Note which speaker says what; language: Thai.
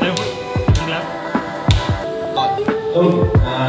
Speaker 1: เ
Speaker 2: ร็วจริงแล้วกอด
Speaker 1: ตุ้มอ่า